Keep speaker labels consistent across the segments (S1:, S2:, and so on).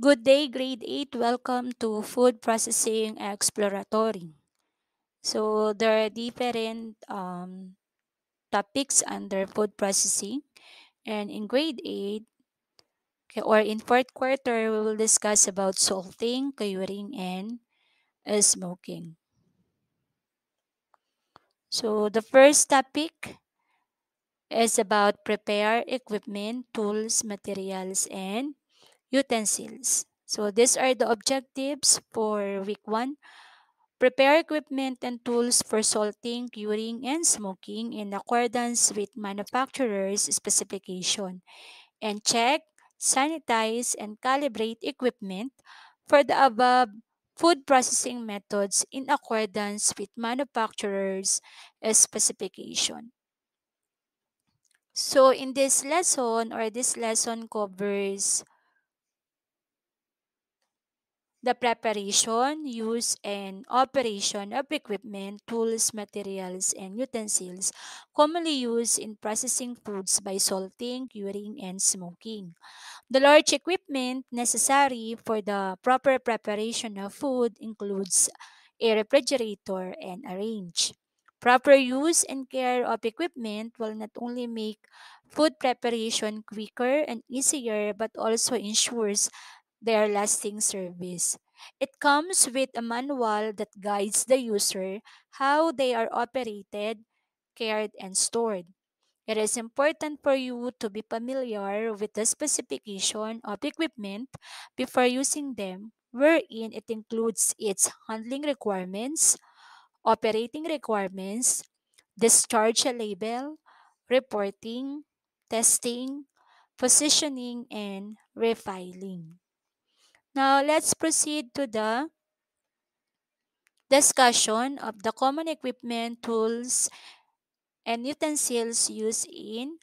S1: Good day, grade 8. Welcome to Food Processing Exploratory. So, there are different um, topics under food processing. And in grade 8, okay, or in fourth quarter, we will discuss about salting, curing, and uh, smoking. So, the first topic is about prepare equipment, tools, materials, and utensils. So, these are the objectives for week 1 Prepare equipment and tools for salting, curing, and smoking in accordance with manufacturer's specification. And check, sanitize, and calibrate equipment for the above food processing methods in accordance with manufacturer's eh, specification. So in this lesson or this lesson covers the preparation, use, and operation of equipment, tools, materials, and utensils commonly used in processing foods by salting, curing, and smoking. The large equipment necessary for the proper preparation of food includes a refrigerator and a range. Proper use and care of equipment will not only make food preparation quicker and easier but also ensures their lasting service. It comes with a manual that guides the user how they are operated, cared, and stored. It is important for you to be familiar with the specification of equipment before using them, wherein it includes its handling requirements, operating requirements, discharge label, reporting, testing, positioning, and refiling. Now, let's proceed to the discussion of the common equipment, tools, and utensils used in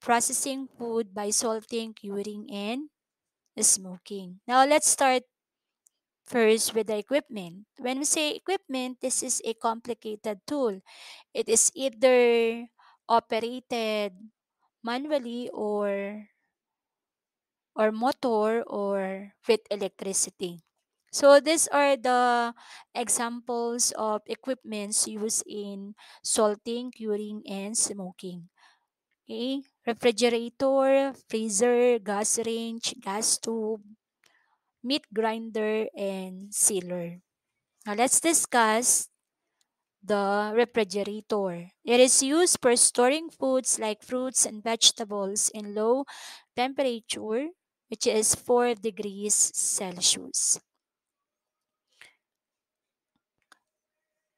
S1: processing food by salting, curing, and smoking. Now, let's start first with the equipment. When we say equipment, this is a complicated tool. It is either operated manually or or motor or with electricity. So these are the examples of equipments used in salting, curing, and smoking. Okay, refrigerator, freezer, gas range, gas stove, meat grinder, and sealer. Now let's discuss the refrigerator. It is used for storing foods like fruits and vegetables in low temperature, which is 4 degrees Celsius.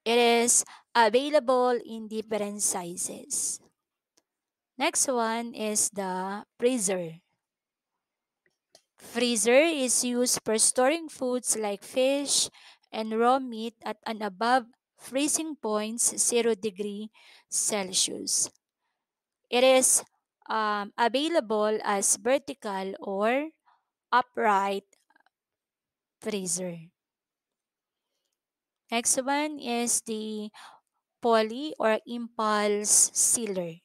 S1: It is available in different sizes. Next one is the freezer. Freezer is used for storing foods like fish and raw meat at an above freezing points 0 degree Celsius. It is um, available as vertical or upright freezer. Next one is the poly or impulse sealer.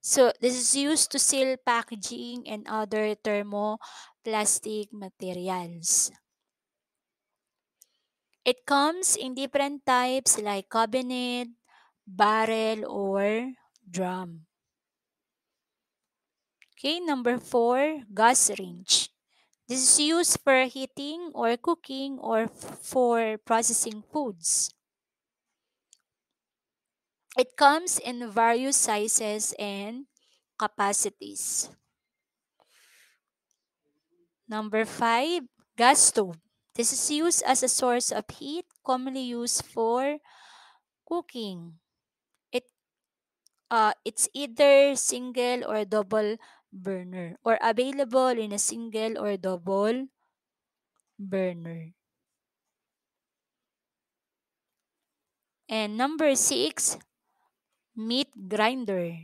S1: So this is used to seal packaging and other thermoplastic materials. It comes in different types like cabinet, barrel, or drum. Okay, number four, gas range. This is used for heating or cooking or for processing foods. It comes in various sizes and capacities. Number five, gas stove. This is used as a source of heat, commonly used for cooking. It uh, it's either single or double burner or available in a single or double burner. And number six, meat grinder.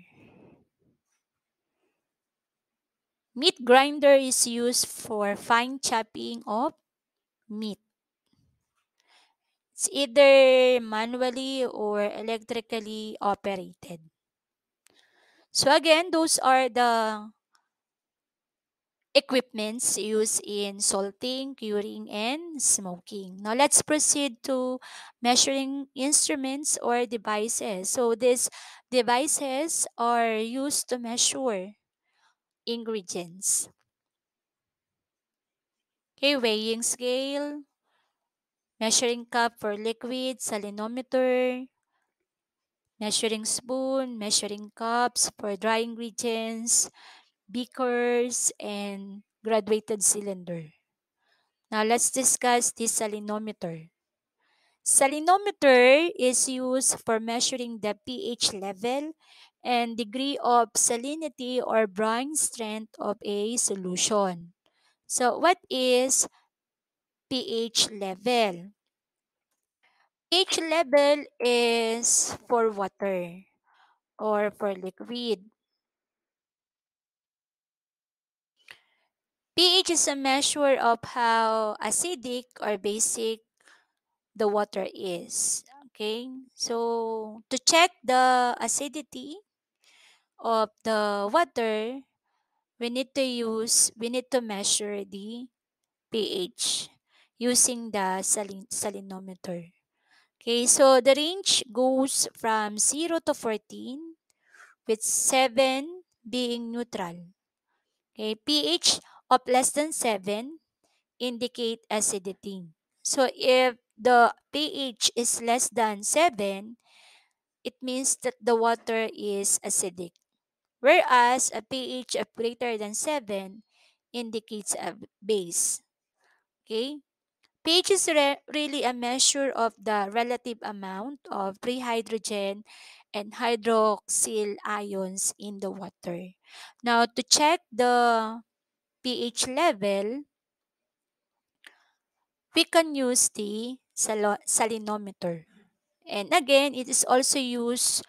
S1: Meat grinder is used for fine chopping of meat. It's either manually or electrically operated. So again, those are the equipments used in salting, curing, and smoking. Now let's proceed to measuring instruments or devices. So these devices are used to measure ingredients. Okay, weighing scale, measuring cup for liquid, salinometer, measuring spoon, measuring cups for dry ingredients, beakers, and graduated cylinder. Now let's discuss the salinometer. Salinometer is used for measuring the pH level and degree of salinity or brine strength of a solution. So what is pH level? pH level is for water or for liquid. pH is a measure of how acidic or basic the water is. Okay, so to check the acidity of the water, we need to use, we need to measure the pH using the salin salinometer. Okay, so the range goes from 0 to 14 with 7 being neutral. Okay, pH of less than 7 indicate acidity. So if the pH is less than 7, it means that the water is acidic. Whereas a pH of greater than 7 indicates a base. Okay? pH is re- really a measure of the relative amount of free hydrogen and hydroxyl ions in the water. Now, to check the pH level, we can use the salinometer. And again, it is also used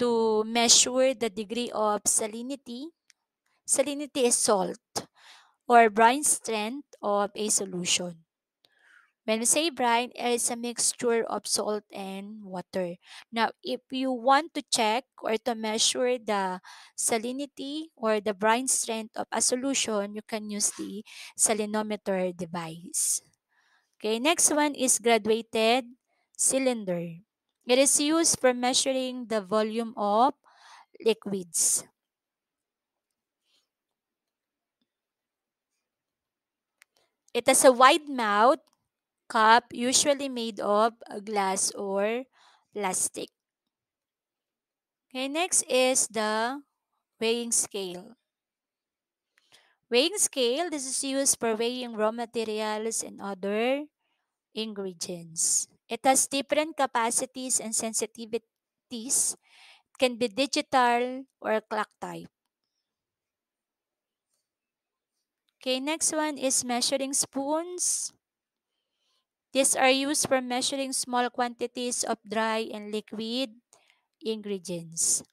S1: to measure the degree of salinity. Salinity is salt or brine strength of a solution. When we say brine, it is a mixture of salt and water. Now, if you want to check or to measure the salinity or the brine strength of a solution, you can use the salinometer device. Okay, next one is graduated cylinder. It is used for measuring the volume of liquids. It has a wide mouth cup usually made of glass or plastic. Okay, next is the weighing scale. Weighing scale, this is used for weighing raw materials and other ingredients. It has different capacities and sensitivities. It can be digital or clock type. Okay, next one is measuring spoons. These are used for measuring small quantities of dry and liquid ingredients.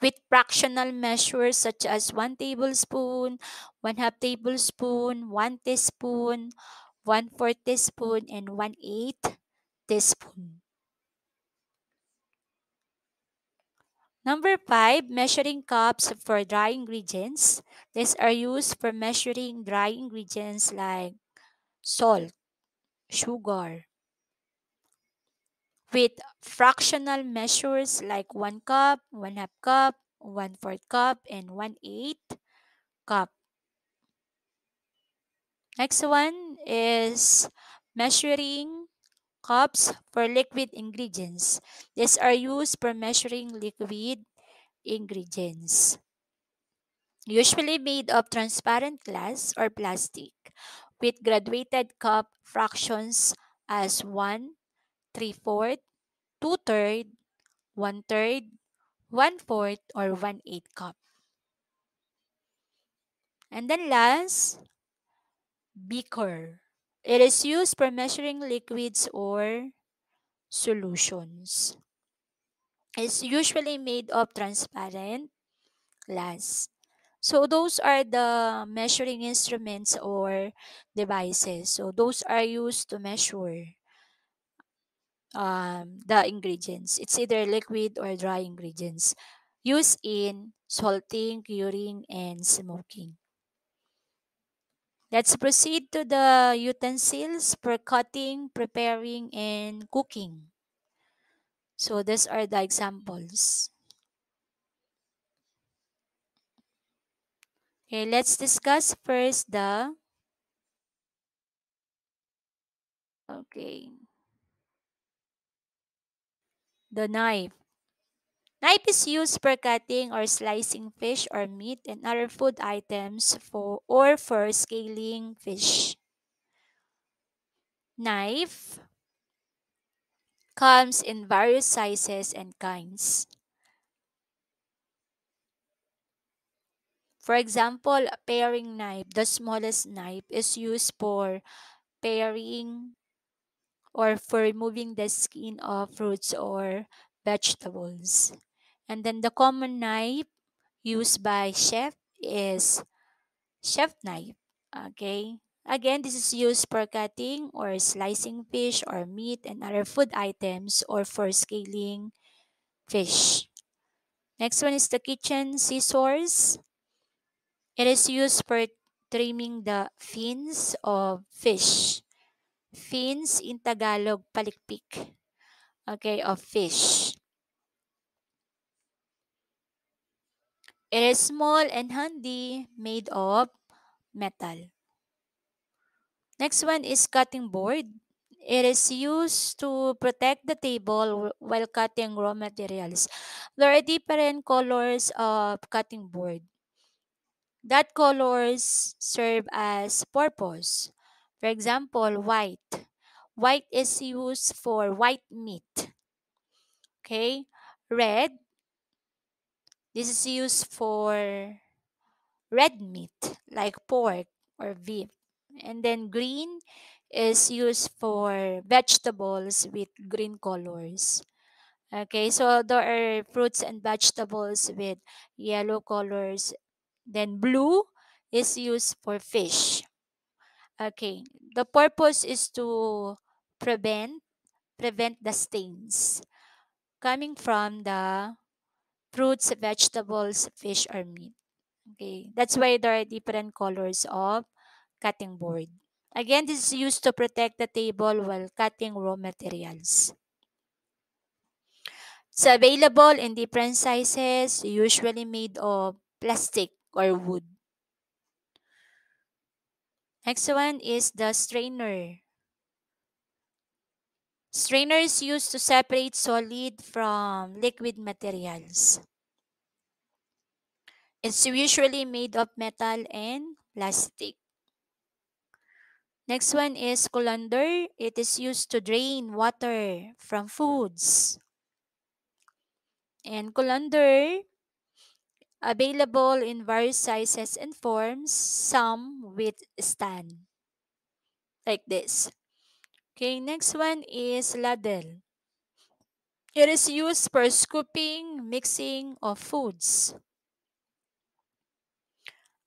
S1: With fractional measures such as 1 tablespoon, 1 half tablespoon, 1 teaspoon, 1 4 teaspoon, and 1 8 teaspoon. Number 5, measuring cups for dry ingredients. These are used for measuring dry ingredients like salt, sugar, with fractional measures like 1 cup, 1 half cup, 1 4 cup, and 1 8 cup. Next one is measuring cups for liquid ingredients. These are used for measuring liquid ingredients. Usually made of transparent glass or plastic with graduated cup fractions as 1, 3 4 2 third, 1 third, 1 fourth, or 1 8 cup. And then last, beaker. It is used for measuring liquids or solutions. It's usually made of transparent glass. So those are the measuring instruments or devices. So those are used to measure um, the ingredients. It's either liquid or dry ingredients used in salting, curing, and smoking. Let's proceed to the utensils for cutting, preparing, and cooking. So these are the examples. Okay, let's discuss first the okay the knife. Knife is used for cutting or slicing fish or meat and other food items for or for scaling fish. Knife comes in various sizes and kinds. For example, a paring knife, the smallest knife, is used for paring or for removing the skin of fruits or vegetables. And then the common knife used by chef is chef knife. Okay. Again, this is used for cutting or slicing fish or meat and other food items or for scaling fish. Next one is the kitchen scissors. It is used for trimming the fins of fish. Fins in Tagalog, palikpik. Okay, of fish. It is small and handy, made of metal. Next one is cutting board. It is used to protect the table while cutting raw materials. There are different colors of cutting board. That colors serve as purpose. For example, white. White is used for white meat. Okay. Red. This is used for red meat like pork or beef. And then green is used for vegetables with green colors. Okay, so there are fruits and vegetables with yellow colors. Then blue is used for fish. Okay, the purpose is to prevent prevent the stains coming from the fruits, vegetables, fish, or meat. Okay, that's why there are different colors of cutting board. Again, this is used to protect the table while cutting raw materials. It's available in different sizes, usually made of plastic or wood. Next one is the strainer. Strainer is used to separate solid from liquid materials. It's usually made of metal and plastic. Next one is colander. It is used to drain water from foods. And colander available in various sizes and forms, some with stand. Like this. Okay, next one is ladle. It is used for scooping, mixing of foods.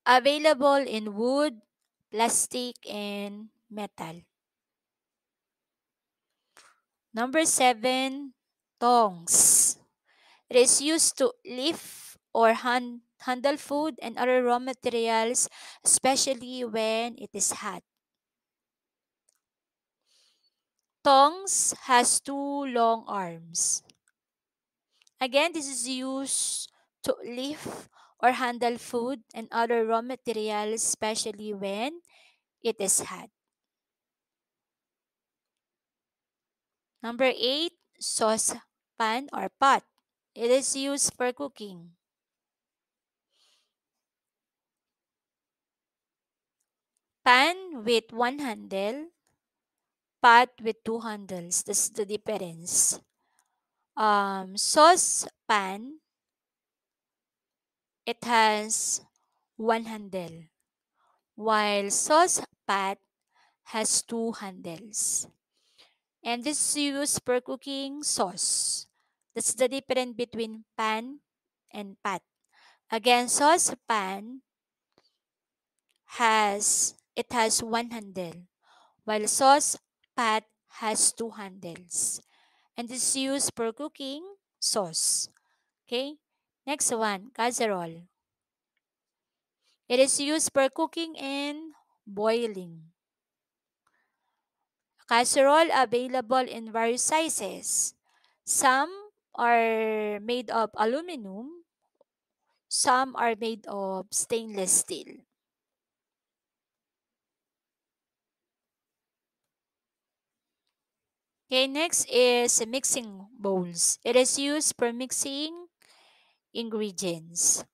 S1: Available in wood, plastic, and metal. Number seven, tongs. It is used to lift or hand, handle food and other raw materials, especially when it is hot. Tongs has two long arms. Again, this is used to lift or handle food and other raw materials, especially when it is hot. Number eight, saucepan or pot. It is used for cooking. Pan with one handle, pot with two handles. That's the difference. Um, saucepan, it has one handle, while sauce pot has two handles. And this is used for cooking sauce. That's the difference between pan and pot. Again, sauce pan has it has one handle, while sauce pot has two handles. And is used for cooking sauce. Okay? Next one, casserole. It is used for cooking and boiling. Casserole available in various sizes. Some are made of aluminum, some are made of stainless steel. Okay, next is mixing bowls. It is used for mixing ingredients.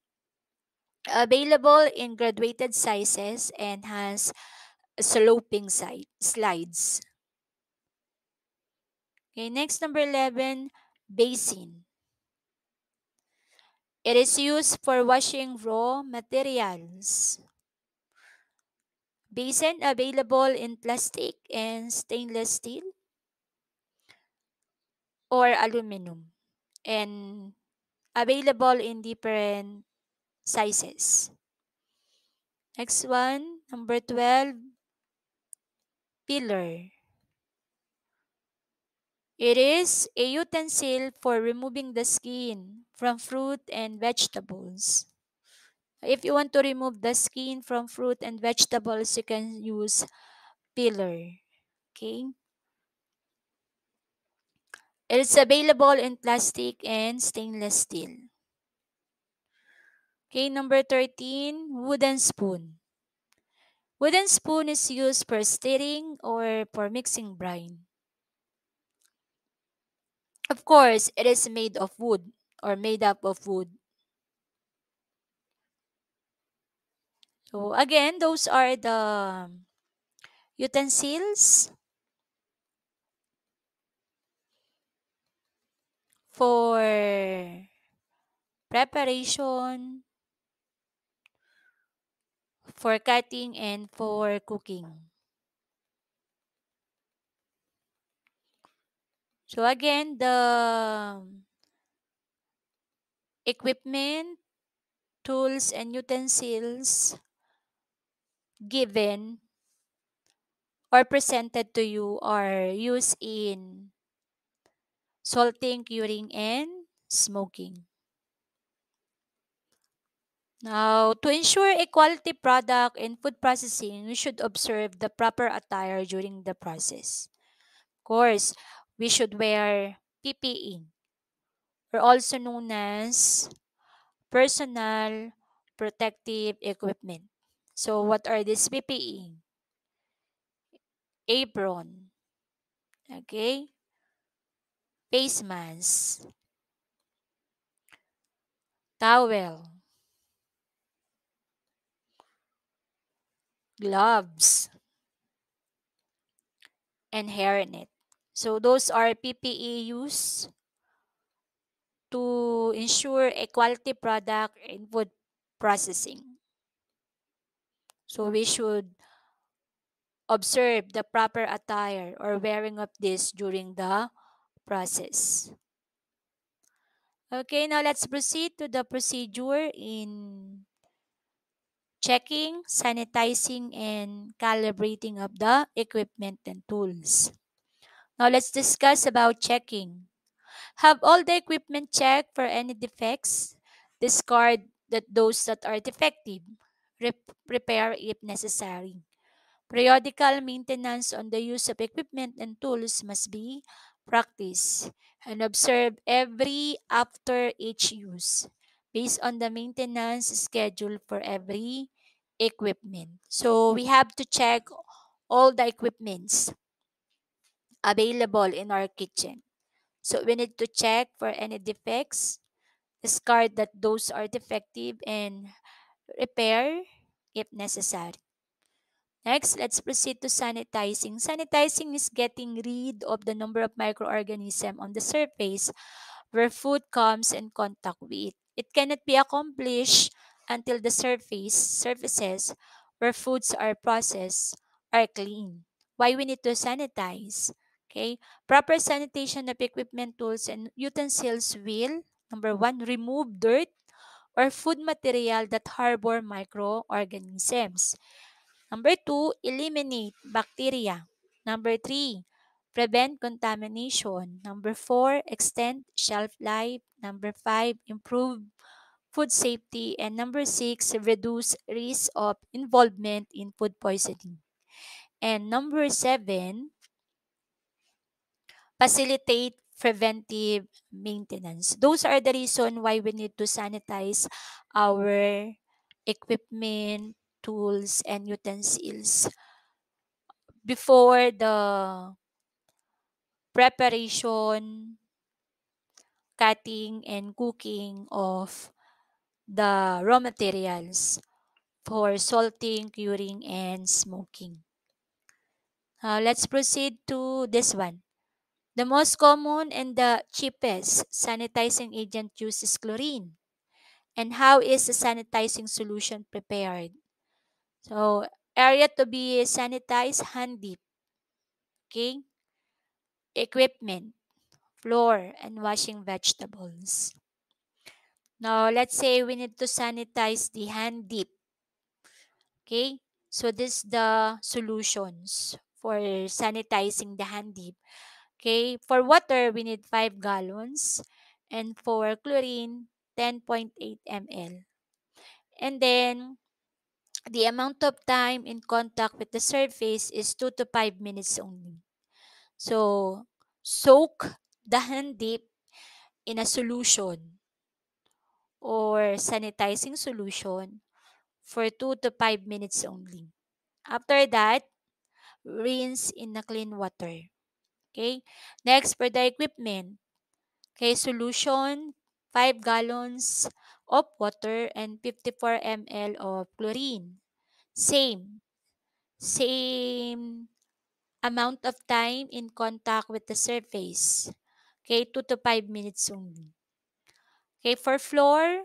S1: Available in graduated sizes and has sloping side, slides. Okay, next number 11, basin. It is used for washing raw materials. Basin available in plastic and stainless steel or aluminum and available in different sizes. Next one, number 12, peeler. It is a utensil for removing the skin from fruit and vegetables. If you want to remove the skin from fruit and vegetables, you can use peeler. Okay. It is available in plastic and stainless steel. Okay, number 13, wooden spoon. Wooden spoon is used for stirring or for mixing brine. Of course, it is made of wood or made up of wood. So again, those are the utensils for preparation, for cutting, and for cooking. So again, the equipment, tools, and utensils given or presented to you are used in salting, curing, and smoking. Now, to ensure a quality product in food processing, we should observe the proper attire during the process. Of course, we should wear PPE, or also known as personal protective equipment. So, what are these PPE? Apron, okay, mask, towel, gloves, and hairnet. So those are PPE used to ensure a quality product in food processing. So we should observe the proper attire or wearing of this during the process. Okay, now let's proceed to the procedure in checking, sanitizing, and calibrating of the equipment and tools. Now let's discuss about checking. Have all the equipment checked for any defects. Discard that those that are defective. Rep- repair if necessary. Periodical maintenance on the use of equipment and tools must be practiced and observe every after each use based on the maintenance schedule for every equipment. So we have to check all the equipments available in our kitchen. So we need to check for any defects, discard that those are defective, and repair if necessary. Next, let's proceed to sanitizing. Sanitizing is getting rid of the number of microorganisms on the surface where food comes in contact with. It cannot be accomplished until the surface surfaces where foods are processed are clean. Why we need to sanitize? Okay, proper sanitation of equipment, tools, and utensils will number one remove dirt or food material that harbor microorganisms. Number two, eliminate bacteria. Number three, prevent contamination. Number four, extend shelf life. Number five, improve food safety. And number six, reduce risk of involvement in food poisoning. And number seven, facilitate preventive maintenance. Those are the reason why we need to sanitize our equipment, tools, and utensils before the preparation, cutting, and cooking of the raw materials for salting, curing, and smoking. Uh, let's proceed to this one. The most common and the cheapest sanitizing agent used is chlorine. And how is the sanitizing solution prepared? So, area to be sanitized, hand dip. Okay? Equipment, floor, and washing vegetables. Now, let's say we need to sanitize the hand dip. Okay? So, this the solutions for sanitizing the hand dip. Okay, for water, we need 5 gallons. And for chlorine, 10.8 ml. And then, the amount of time in contact with the surface is 2 to 5 minutes only. So, soak the hand dip in a solution or sanitizing solution for 2 to 5 minutes only. After that, rinse in the clean water. Okay. Next, for the equipment. Okay, solution, 5 gallons of water and 54 ml of chlorine. Same. Same amount of time in contact with the surface. Okay, 2 to 5 minutes only. Okay, for floor,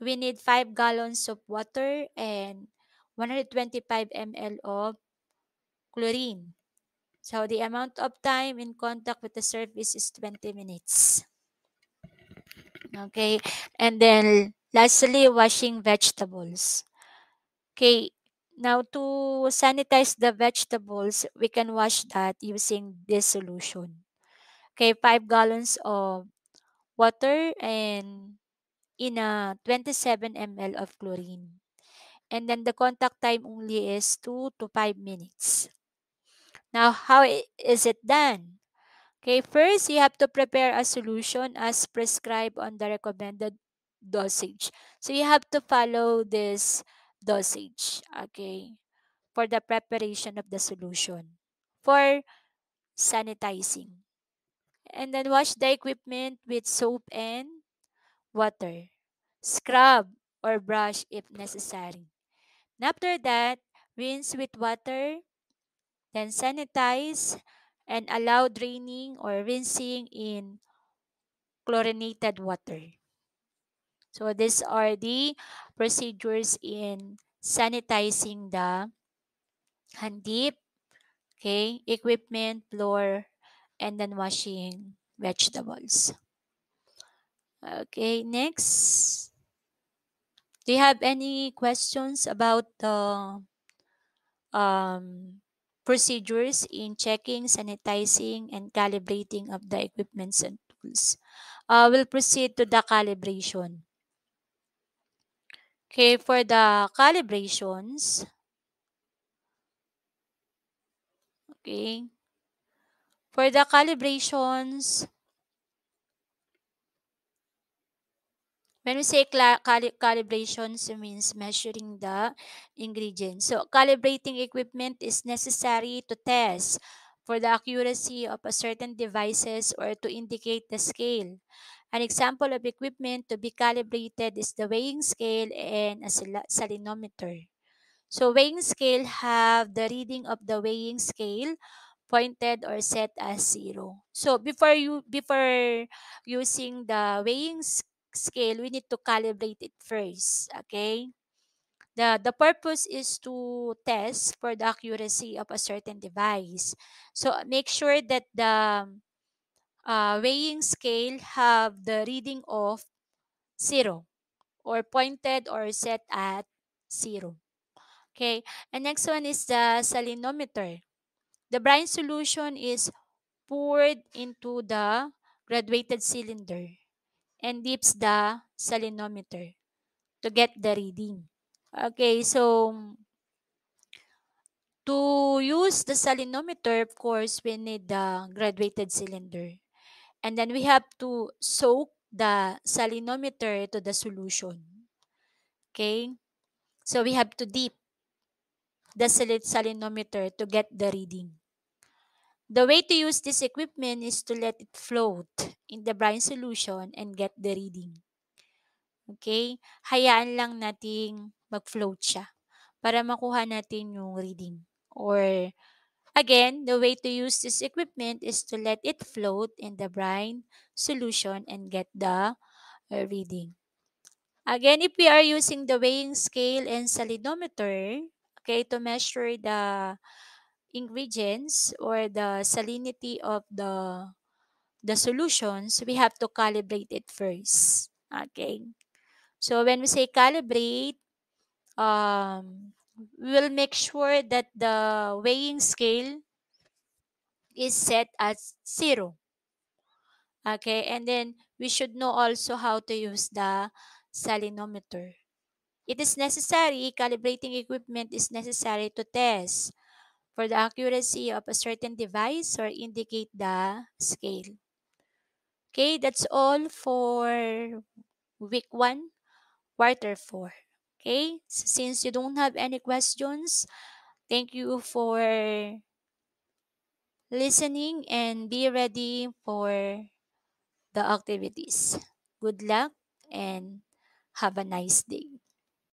S1: we need 5 gallons of water and 125 ml of chlorine. So the amount of time in contact with the surface is 20 minutes. Okay, and then lastly, washing vegetables. Okay, now to sanitize the vegetables, we can wash that using this solution. Okay, 5 gallons of water and in a 27 ml of chlorine. And then the contact time only is 2 to 5 minutes. Now, how is it done? Okay, first you have to prepare a solution as prescribed on the recommended dosage. So you have to follow this dosage, okay, for the preparation of the solution for sanitizing. And then wash the equipment with soap and water. Scrub or brush if necessary. And after that, rinse with water, then sanitize and allow draining or rinsing in chlorinated water. So these are the procedures in sanitizing the hand dip, okay, equipment, floor, and then washing vegetables. Okay, next. Do you have any questions about the um, procedures in checking, sanitizing, and calibrating of the equipments and tools? Uh, we'll proceed to the calibration. Okay, for the calibrations, okay, for the calibrations, when we say cali calibrations, it means measuring the ingredients. So, calibrating equipment is necessary to test for the accuracy of a certain devices or to indicate the scale. An example of equipment to be calibrated is the weighing scale and a salinometer. So weighing scale have the reading of the weighing scale pointed or set as zero. So before you before using the weighing scale, we need to calibrate it first. Okay. The, the purpose is to test for the accuracy of a certain device. So make sure that the uh, weighing scale have the reading of zero or pointed or set at zero. Okay, and next one is the salinometer. The brine solution is poured into the graduated cylinder and dips the salinometer. to get the reading. Okay, so to use the salinometer, of course, we need the graduated cylinder. And then we have to soak the salinometer to the solution. Okay, so we have to dip the salinometer to get the reading. The way to use this equipment is to let it float in the brine solution and get the reading. Okay? Hayaan lang nating mag-float siya para makuha natin yung reading. Or, again, the way to use this equipment is to let it float in the brine solution and get the uh, reading. Again, if we are using the weighing scale and salinometer, okay, to measure the ingredients or the salinity of the the solutions, we have to calibrate it first. Okay. So when we say calibrate, um, we will make sure that the weighing scale is set at zero. Okay, and then we should know also how to use the salinometer. It is necessary, calibrating equipment is necessary to test for the accuracy of a certain device or indicate the scale. Okay, that's all for week 1, quarter 4. Okay, since you don't have any questions, thank you for listening and be ready for the activities. Good luck and have a nice day.